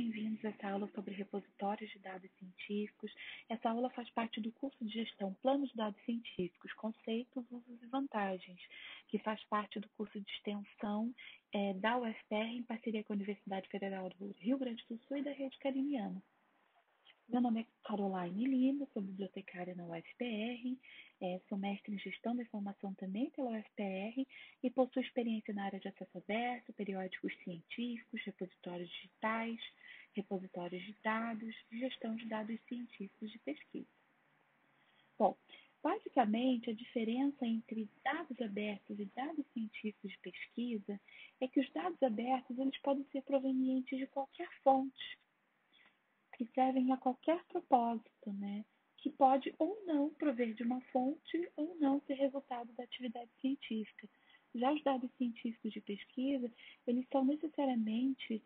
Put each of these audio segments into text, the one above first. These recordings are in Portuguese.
bem-vindos a essa aula sobre repositórios de dados científicos. Essa aula faz parte do curso de gestão Planos de Dados Científicos, Conceitos, Usos e Vantagens, que faz parte do curso de extensão é, da UFR em parceria com a Universidade Federal do Rio Grande do Sul e da Rede Cariniana. Meu nome é Caroline Lima, sou bibliotecária na UFPR, é, sou mestre em gestão da informação também pela UFPR e possuo experiência na área de acesso aberto, periódicos científicos, repositórios digitais, repositórios de dados gestão de dados científicos de pesquisa. Bom, basicamente a diferença entre dados abertos e dados científicos de pesquisa é que os dados abertos eles podem ser provenientes de qualquer fonte que servem a qualquer propósito, né? Que pode ou não prover de uma fonte ou não ser resultado da atividade científica. Já os dados científicos de pesquisa, eles são necessariamente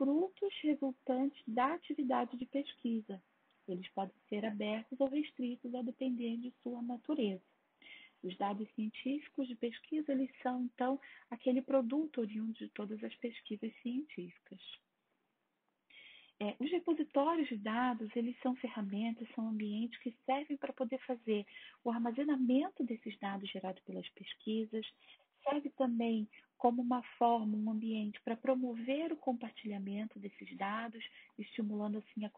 frutos resultantes da atividade de pesquisa. Eles podem ser abertos ou restritos a depender de sua natureza. Os dados científicos de pesquisa, eles são, então, aquele produto oriundo de todas as pesquisas científicas. É, os repositórios de dados, eles são ferramentas, são ambientes que servem para poder fazer o armazenamento desses dados gerados pelas pesquisas, serve também como uma forma, um ambiente para promover o compartilhamento desses dados, estimulando assim a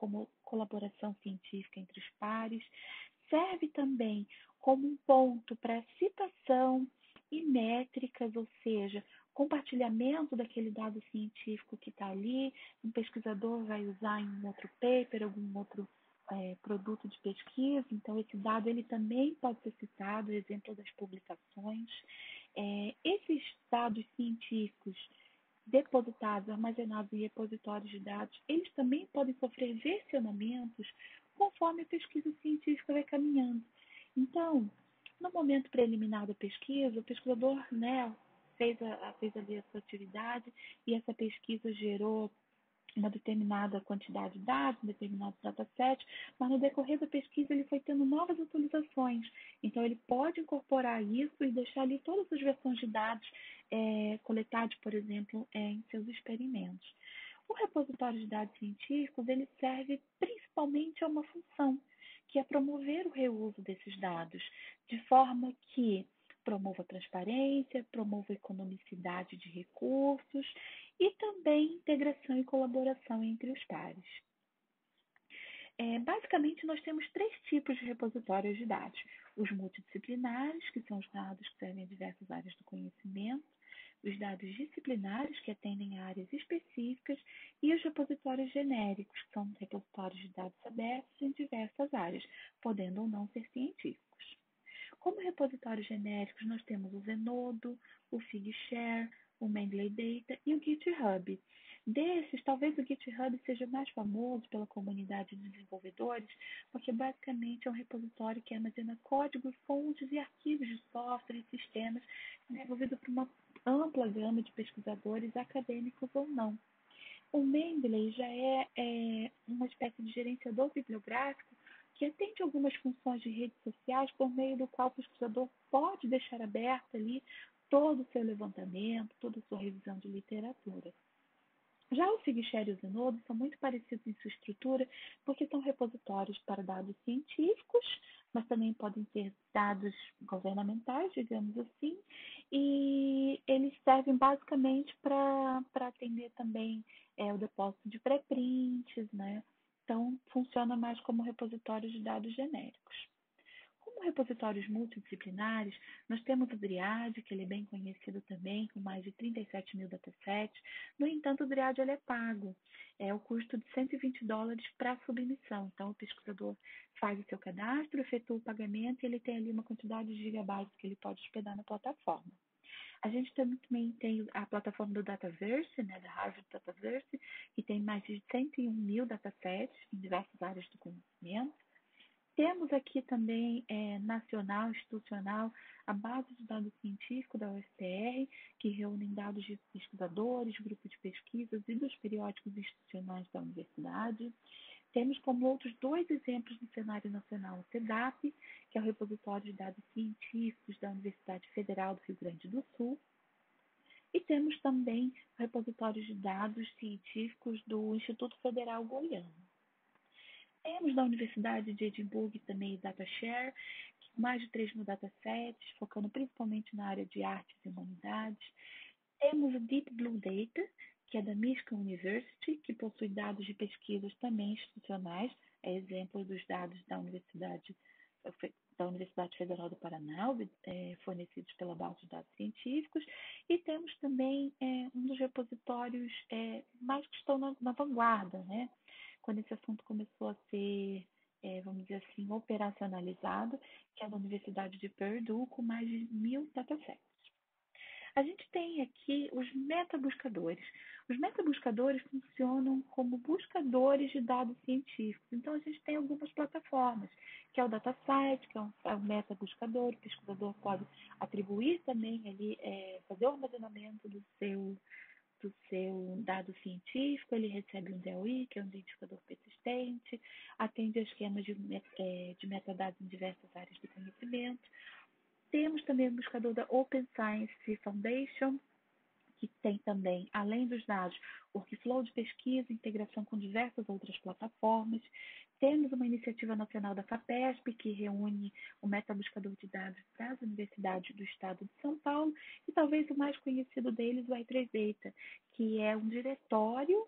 colaboração científica entre os pares, serve também como um ponto para citação e métricas, ou seja, compartilhamento daquele dado científico que está ali, um pesquisador vai usar em um outro paper, algum outro é, produto de pesquisa, então esse dado ele também pode ser citado, exemplo das publicações. É, esses dados científicos depositados, armazenados em repositórios de dados, eles também podem sofrer versionamentos conforme a pesquisa científica vai caminhando. Então, no momento preliminar da pesquisa, o pesquisador né, fez, a, fez ali a sua atividade e essa pesquisa gerou uma determinada quantidade de dados, um determinado dataset, mas no decorrer da pesquisa ele foi tendo novas atualizações. Então ele pode incorporar isso e deixar ali todas as versões de dados é, coletados, por exemplo, é, em seus experimentos. O repositório de dados científicos ele serve principalmente a uma função, que é promover o reuso desses dados, de forma que promova transparência, promova economicidade de recursos e também integração e colaboração entre os pares. É, basicamente, nós temos três tipos de repositórios de dados: os multidisciplinares, que são os dados que servem a diversas áreas do conhecimento, os dados disciplinares, que atendem a áreas específicas, e os repositórios genéricos, que são repositórios de dados abertos em diversas áreas, podendo ou não ser científicos. Como repositórios genéricos, nós temos o Zenodo, o Figshare, o Mendeley Data e o GitHub. Desses, talvez o GitHub seja mais famoso pela comunidade de desenvolvedores, porque basicamente é um repositório que armazena código, fontes e arquivos de software e sistemas desenvolvido por uma ampla gama de pesquisadores, acadêmicos ou não. O Mendeley já é, é uma espécie de gerenciador bibliográfico que atende algumas funções de redes sociais por meio do qual o pesquisador pode deixar aberto ali todo o seu levantamento, toda a sua revisão de literatura. Já o Figshare e o Zenodo são muito parecidos em sua estrutura, porque são repositórios para dados científicos, mas também podem ser dados governamentais, digamos assim, e eles servem basicamente para atender também é, o depósito de pré-prints, né? Então, funciona mais como repositório de dados genéricos. Repositórios multidisciplinares, nós temos o Driad, que ele é bem conhecido também, com mais de 37 mil datasets. No entanto, o Driad ele é pago. É o custo de 120 dólares para submissão. Então, o pesquisador faz o seu cadastro, efetua o pagamento e ele tem ali uma quantidade de gigabytes que ele pode hospedar na plataforma. A gente também tem a plataforma do Dataverse, né, da Harvard Dataverse, que tem mais de 101 mil datasets em diversas áreas do conhecimento. Temos aqui também é, nacional, institucional, a base de dados científico da UFPR, que reúne dados de pesquisadores, grupos de pesquisas e dos periódicos institucionais da universidade. Temos como outros dois exemplos no cenário nacional o CEDAP, que é o repositório de dados científicos da Universidade Federal do Rio Grande do Sul, E temos também repositórios de dados científicos do Instituto Federal Goiano. Temos da Universidade de Edimburgo também DataShare, mais de 3 mil datasets, focando principalmente na área de artes e humanidades. Temos o Deep Blue Data, que é da Michigan University, que possui dados de pesquisas também institucionais, é exemplo dos dados da Universidade, da Universidade Federal do Paraná, é, fornecidos pela base de dados científicos, e temos também é, um dos repositórios é, mais que estão na, na vanguarda, né? Quando esse assunto começou a ser é, vamos dizer assim, operacionalizado, que é da Universidade de Purdue, com mais de mil datasets. A gente tem aqui os metabuscadores. Os metabuscadores funcionam como buscadores de dados científicos. Então, a gente tem algumas plataformas, que é o DataSite, que é um, é um metabuscador, o pesquisador pode atribuir também ali, é, fazer o armazenamento do seu do seu dado científico, ele recebe um DOI, que é um identificador persistente, atende a esquemas de, é, de metadados em diversas áreas do conhecimento. Temos também o buscador da Open Science Foundation, que tem também, além dos dados, workflow de pesquisa, integração com diversas outras plataformas. Temos uma iniciativa nacional da FAPESP, que reúne o metabuscador de dados das universidades do estado de São Paulo, e talvez o mais conhecido deles, o i3Data, que é um diretório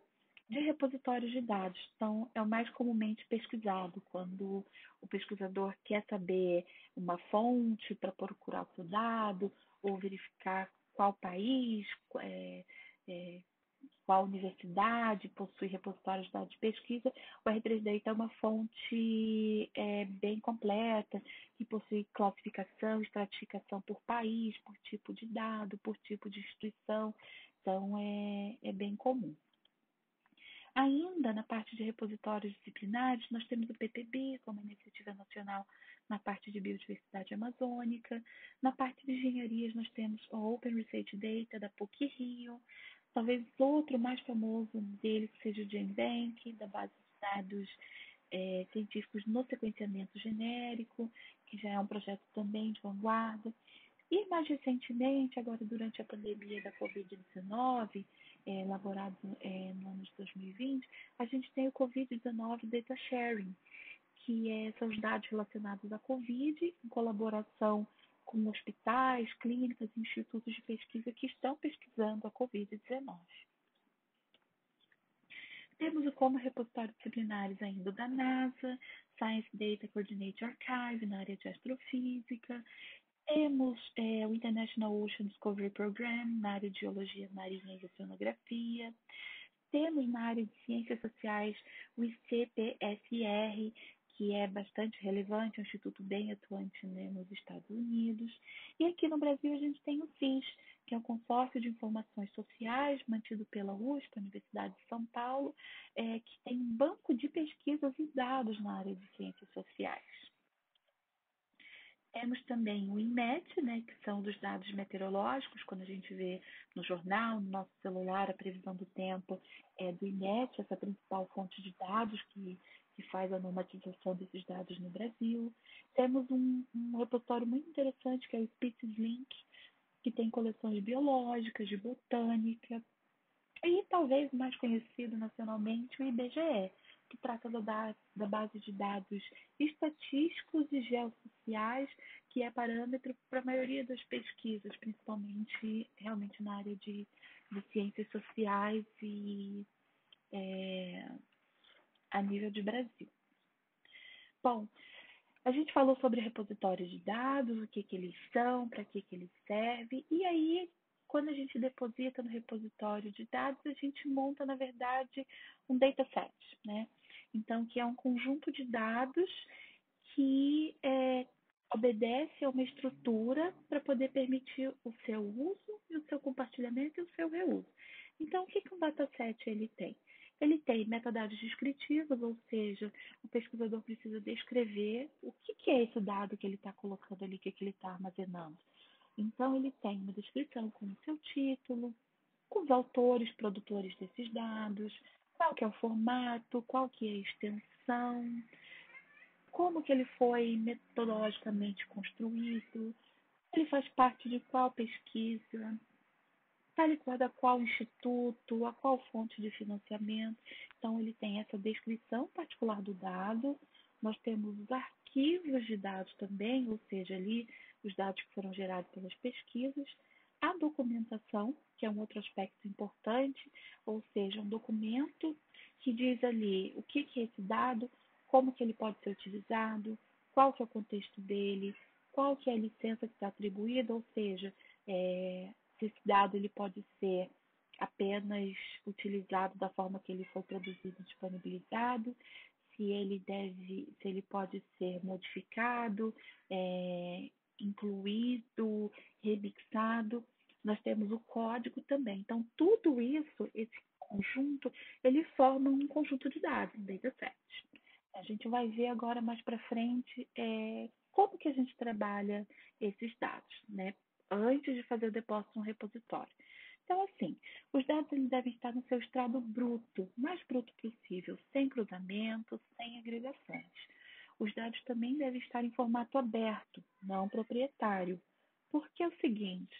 de repositórios de dados. Então, é o mais comumente pesquisado quando o pesquisador quer saber uma fonte para procurar o seu dado ou verificar qual país, é, é, qual universidade possui repositórios de dados de pesquisa, o R3Data é uma fonte é, bem completa, que possui classificação, estratificação por país, por tipo de dado, por tipo de instituição, então é, é bem comum. Ainda na parte de repositórios disciplinares, nós temos o PPB, como iniciativa nacional na parte de biodiversidade amazônica. Na parte de engenharias, nós temos o Open Research Data da PUC Rio. Talvez outro mais famoso dele seja o GenBank, da base de dados é, científicos no sequenciamento genérico, que já é um projeto também de vanguarda. E mais recentemente, agora durante a pandemia da Covid-19, é, elaborado é, no ano de 2020, a gente tem o Covid-19 Data Sharing, que é, são os dados relacionados à Covid, em colaboração com hospitais, clínicas e institutos de pesquisa que estão pesquisando a Covid-19. Temos o como repositórios disciplinares ainda da NASA, Science Data Coordinator Archive na área de astrofísica, temos é, o International Ocean Discovery Program na área de geologia marinha e oceanografia. Temos na área de ciências sociais o ICPSR, que é bastante relevante, é um instituto bem atuante né, nos Estados Unidos. E aqui no Brasil a gente tem o CIS, que é um consórcio de informações sociais mantido pela USP, Universidade de São Paulo, é, que tem um banco de pesquisas e dados na área de ciências sociais. Temos também o INMET, né, que são dos dados meteorológicos, quando a gente vê no jornal, no nosso celular, a previsão do tempo é do INMET, essa principal fonte de dados que, que faz a normatização desses dados no Brasil. Temos um, um repositório muito interessante, que é o Species Link, que tem coleções biológicas, de botânica, e talvez mais conhecido nacionalmente, o IBGE, que trata da, da base de dados estatísticos e geossociais, que é parâmetro para a maioria das pesquisas, principalmente realmente na área de, de ciências sociais e é, a nível de Brasil. Bom, a gente falou sobre repositórios de dados, o que, que eles são, para que, que eles servem, e aí quando a gente deposita no repositório de dados, a gente monta, na verdade, um dataset, né? Então, que é um conjunto de dados que é, obedece a uma estrutura para poder permitir o seu uso o seu compartilhamento e o seu reuso. Então, o que, que um dataset ele tem? Ele tem metadados descritivos, ou seja, o pesquisador precisa descrever o que, que é esse dado que ele está colocando ali, que, que ele está armazenando. Então, ele tem uma descrição com o seu título, com os autores, produtores desses dados, qual que é o formato, qual que é a extensão, como que ele foi metodologicamente construído, ele faz parte de qual pesquisa, está ligado a qual instituto, a qual fonte de financiamento. Então, ele tem essa descrição particular do dado. Nós temos os arquivos de dados também, ou seja, ali os dados que foram gerados pelas pesquisas. A documentação, que é um outro aspecto importante, ou seja, um documento que diz ali o que, que é esse dado, como que ele pode ser utilizado, qual que é o contexto dele, qual que é a licença que está atribuída, ou seja, é, se esse dado ele pode ser apenas utilizado da forma que ele foi produzido e disponibilizado, se ele deve, se ele pode ser modificado, é, incluído, remixado. Nós temos o código também. Então, tudo isso, esse conjunto, ele forma um conjunto de dados, um dataset. A gente vai ver agora mais para frente é, como que a gente trabalha esses dados, né? Antes de fazer o depósito no repositório. Então, assim, os dados eles devem estar no seu estado bruto, mais bruto possível, sem cruzamentos, sem agregações. Os dados também devem estar em formato aberto, não proprietário. Porque é o seguinte,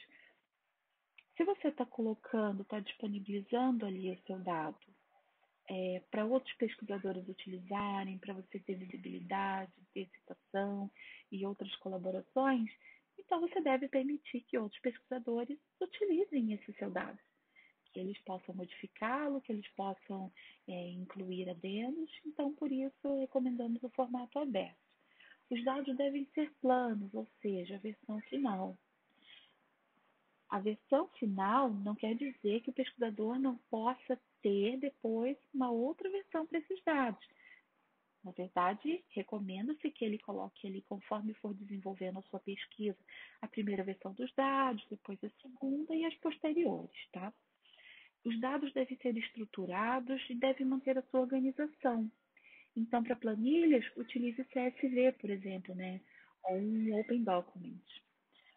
se você está colocando, está disponibilizando ali o seu dado é, para outros pesquisadores utilizarem, para você ter visibilidade, ter citação e outras colaborações, então você deve permitir que outros pesquisadores utilizem esse seu dado, que eles possam modificá-lo, que eles possam é, incluir adendos. Então, por isso, recomendamos o formato aberto. Os dados devem ser planos, ou seja, a versão final. A versão final não quer dizer que o pesquisador não possa ter depois uma outra versão para esses dados. Na verdade, recomenda-se que ele coloque ali, conforme for desenvolvendo a sua pesquisa, a primeira versão dos dados, depois a segunda e as posteriores, tá? Os dados devem ser estruturados e devem manter a sua organização. Então, para planilhas, utilize CSV, por exemplo, né? ou um Open Document.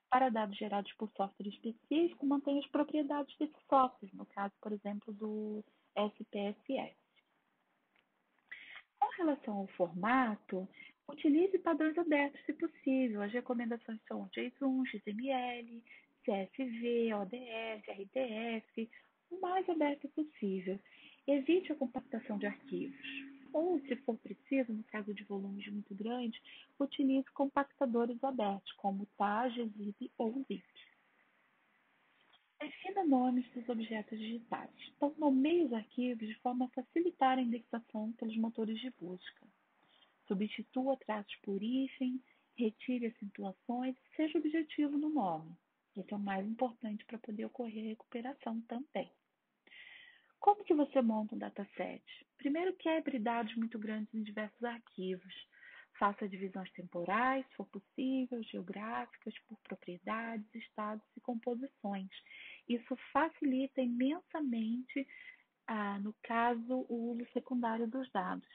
Para dados gerados por software específico, mantenha as propriedades desse software, no caso, por exemplo, do SPSS. Relação ao formato, utilize padrões abertos, se possível. As recomendações são JSON, XML, CSV, ODS, RTF, o mais aberto possível. Evite a compactação de arquivos. Ou, se for preciso, no caso de volumes muito grandes, utilize compactadores abertos, como TAG, ZIP ou ZIP. Defina nomes dos objetos digitais. Então, nomeie os arquivos de forma a facilitar a indexação pelos motores de busca. Substitua traços por hífen, retire acentuações, seja objetivo no nome. Esse é o mais importante para poder ocorrer a recuperação também. Como que você monta um dataset? Primeiro, quebre dados muito grandes em diversos arquivos. Faça divisões temporais, se for possível, geográficas, por propriedades, estados e composições. Isso facilita imensamente, ah, no caso, o uso secundário dos dados.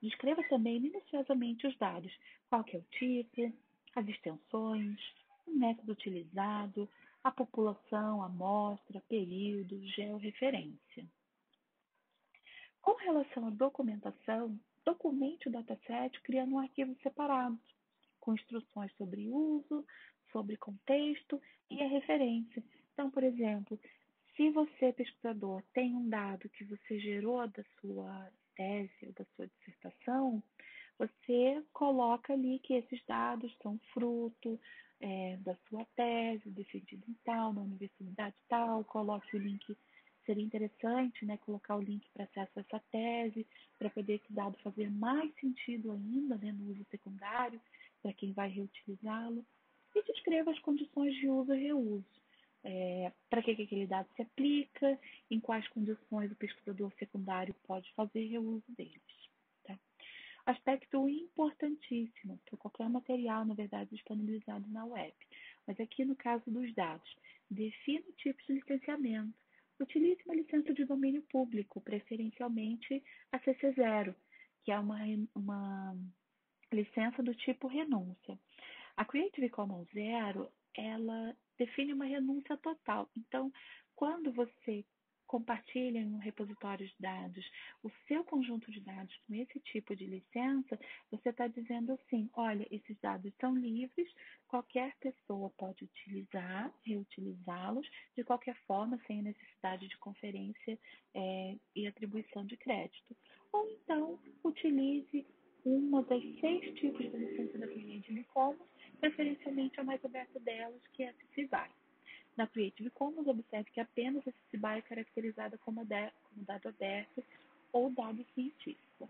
Descreva também minuciosamente os dados, qual é o tipo, as extensões, o método utilizado, a população, a amostra, período, georreferência. Com relação à documentação, documente o dataset criando um arquivo separado, com instruções sobre uso, sobre contexto e a referência. Então, por exemplo, se você, pesquisador, tem um dado que você gerou da sua tese ou da sua dissertação, você coloca ali que esses dados são fruto é, da sua tese, defendido em tal, na universidade tal, coloque o link seria interessante né, colocar o link para acesso a essa tese, para poder esse dado fazer mais sentido ainda né, no uso secundário, para quem vai reutilizá-lo, e descreva as condições de uso e reuso. É, para que, que aquele dado se aplica, em quais condições o pesquisador secundário pode fazer reuso deles. Tá? Aspecto importantíssimo para qualquer material, na verdade, disponibilizado na web. Mas aqui no caso dos dados, defina o tipo de licenciamento utilize uma licença de domínio público, preferencialmente a CC0, que é uma, uma licença do tipo renúncia. A Creative Commons Zero, ela define uma renúncia total. Então, quando você compartilhem no repositório de dados o seu conjunto de dados com esse tipo de licença, você está dizendo assim: olha, esses dados são livres, qualquer pessoa pode utilizar, reutilizá-los de qualquer forma, sem necessidade de conferência é, e atribuição de crédito. Ou então, utilize uma das seis tipos de licença da Creative Commons, preferencialmente a mais aberta delas, que é a CC na Creative Commons, observe que apenas esse CBA é caracterizada como, como dado aberto ou dado científico.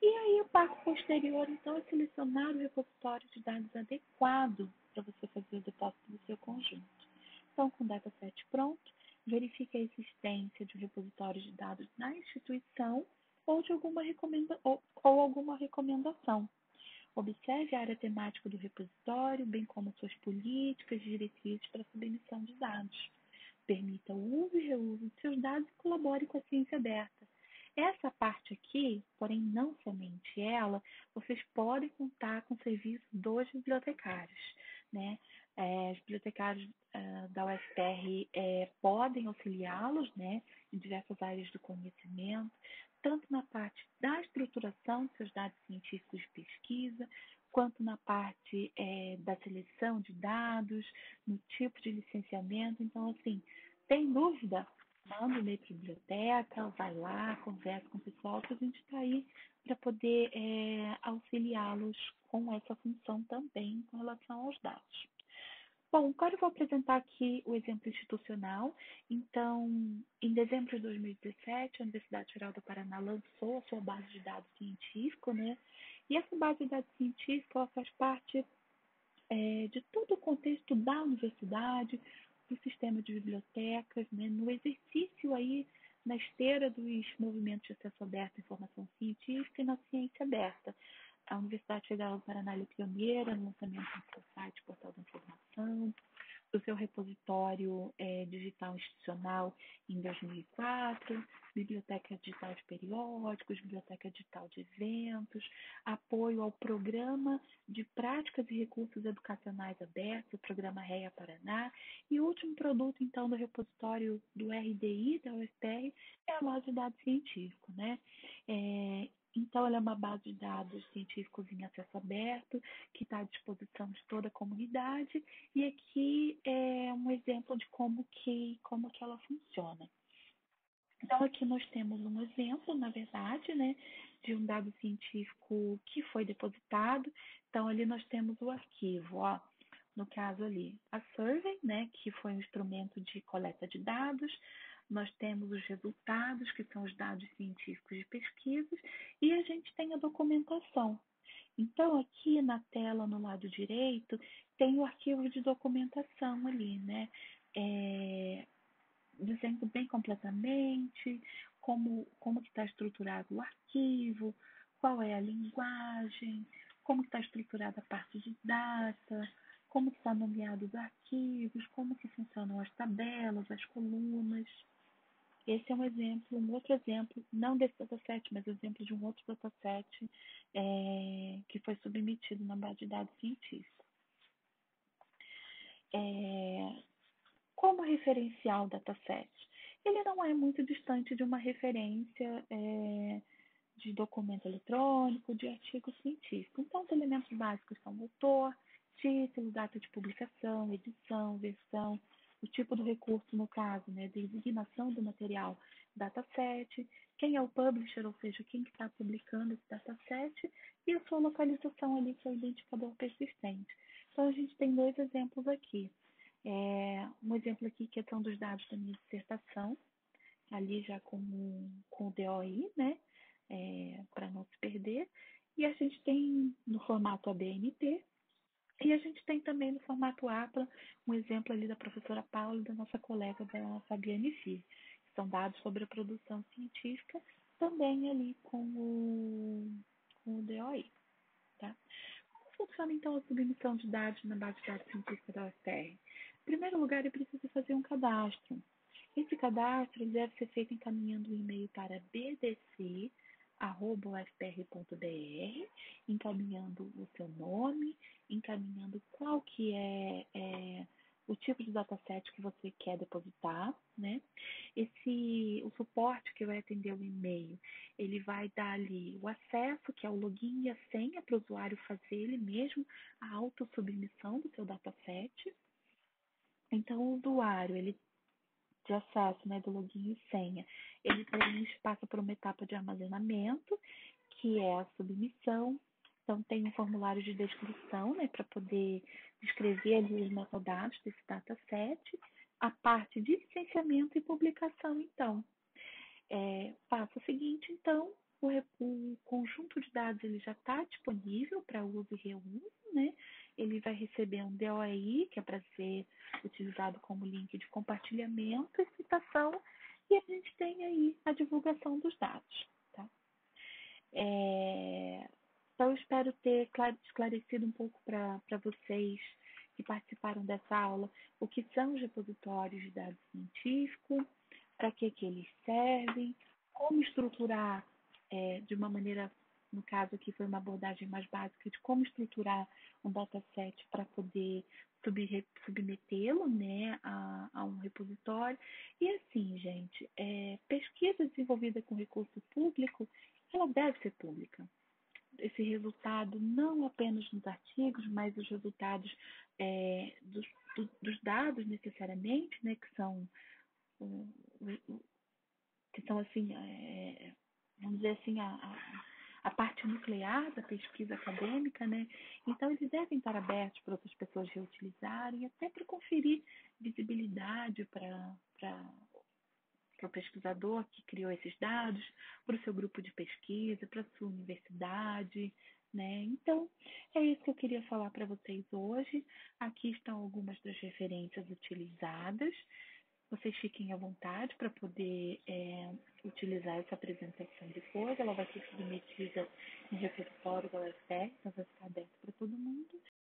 E aí, o passo posterior, então, é selecionar o repositório de dados adequado para você fazer o depósito do seu conjunto. Então, com o dataset pronto, verifique a existência de um repositório de dados na instituição ou de alguma, recomenda ou, ou alguma recomendação. Observe a área temática do repositório, bem como suas políticas e diretrizes para submissão de dados. Permita o uso e reuso de seus dados e colabore com a ciência aberta. Essa parte aqui, porém não somente ela, vocês podem contar com o serviço dos bibliotecários. Né? É, os bibliotecários uh, da UFR é, podem auxiliá-los né, em diversas áreas do conhecimento, tanto na parte da estruturação de seus dados científicos de pesquisa, quanto na parte é, da seleção de dados, no tipo de licenciamento. Então, assim, tem dúvida? Manda e-mail para a biblioteca, vai lá, conversa com o pessoal, que a gente está aí para poder é, auxiliá-los com essa função também com relação aos dados. Bom, agora eu vou apresentar aqui o exemplo institucional. Então, em dezembro de 2017, a Universidade Federal do Paraná lançou a sua base de dados científico, né? E essa base de dados científica ela faz parte é, de todo o contexto da universidade, do sistema de bibliotecas, né? No exercício aí na esteira dos movimentos de acesso aberto à informação científica e na ciência aberta. A Universidade Federal do Paraná é pioneira no lançamento do seu site Portal da Informação, do seu repositório é, digital institucional em 2004, Biblioteca Digital de Periódicos, Biblioteca Digital de Eventos, apoio ao Programa de Práticas e Recursos Educacionais Abertos, o Programa REA Paraná, e o último produto, então, do repositório do RDI, da UFR, é a base de dados científico, né? É, então, ela é uma base de dados científicos em acesso aberto, que está à disposição de toda a comunidade, e aqui é um exemplo de como que, como que ela funciona. Então, aqui nós temos um exemplo, na verdade, né, de um dado científico que foi depositado. Então, ali nós temos o arquivo, ó, no caso ali, a survey, né, que foi um instrumento de coleta de dados, nós temos os resultados, que são os dados científicos de pesquisas, e a gente tem a documentação. Então, aqui na tela, no lado direito, tem o arquivo de documentação ali, né? É, dizendo bem completamente como, como está estruturado o arquivo, qual é a linguagem, como está estruturada a parte de data, como está nomeado os arquivos, como que funcionam as tabelas, as colunas. Esse é um exemplo, um outro exemplo, não desse dataset, mas exemplo de um outro dataset é, que foi submetido na base de dados científica. É, como referenciar o dataset? Ele não é muito distante de uma referência é, de documento eletrônico, de artigo científico. Então, os elementos básicos são autor, título, data de publicação, edição, versão, o tipo do recurso, no caso, né, designação do material, dataset, quem é o publisher, ou seja, quem está publicando esse dataset, e a sua localização ali, é o identificador persistente. Então, a gente tem dois exemplos aqui. É, um exemplo aqui que são dos dados da minha dissertação, ali já com, com o DOI, né, é, para não se perder. E a gente tem no formato ABNT, e a gente tem também no formato APLA um exemplo ali da professora Paula e da nossa colega da Fabiane Fi. São dados sobre a produção científica, também ali com o, com o DOI. Tá? Como funciona então a submissão de dados na base de dados científica da UFR? Em primeiro lugar, é preciso fazer um cadastro. Esse cadastro deve ser feito encaminhando o um e-mail para bdc ufpr.br, encaminhando o seu nome, encaminhando qual que é, é o tipo de dataset que você quer depositar, né? Esse, o suporte que vai atender o e-mail, ele vai dar ali o acesso, que é o login e a senha para o usuário fazer ele mesmo a autossubmissão do seu dataset. Então, o usuário, ele de acesso, né, do login e senha, ele preenche, passa por uma etapa de armazenamento, que é a submissão, então, tem um formulário de descrição, né, para poder descrever ali os metadados desse dataset. A parte de licenciamento e publicação, então. É, passo seguinte, então, o, o, conjunto de dados ele já está disponível para uso e reuso, né? Ele vai receber um DOI, que é para ser utilizado como link de compartilhamento e citação, e a gente tem aí a divulgação dos dados, tá? É, então, eu espero ter esclarecido um pouco para vocês que participaram dessa aula o que são os repositórios de dados científicos, para que, que eles servem, como estruturar é, de uma maneira, no caso aqui foi uma abordagem mais básica, de como estruturar um dataset para poder submetê-lo né, a, a, um repositório. E assim, gente, é, pesquisa desenvolvida com recurso público, ela deve ser pública esse resultado não apenas nos artigos, mas os resultados é, dos, do, dos, dados necessariamente, né, que são que são assim, é, vamos dizer assim, a, a, parte nuclear da pesquisa acadêmica, né? Então eles devem estar abertos para outras pessoas reutilizarem, até para conferir visibilidade para para o pesquisador que criou esses dados, para o seu grupo de pesquisa, para a sua universidade, né? Então, é isso que eu queria falar para vocês hoje. Aqui estão algumas das referências utilizadas. Vocês fiquem à vontade para poder é, utilizar essa apresentação depois. Ela vai ser submetida em repertório da UFR, então vai ficar aberto para todo mundo.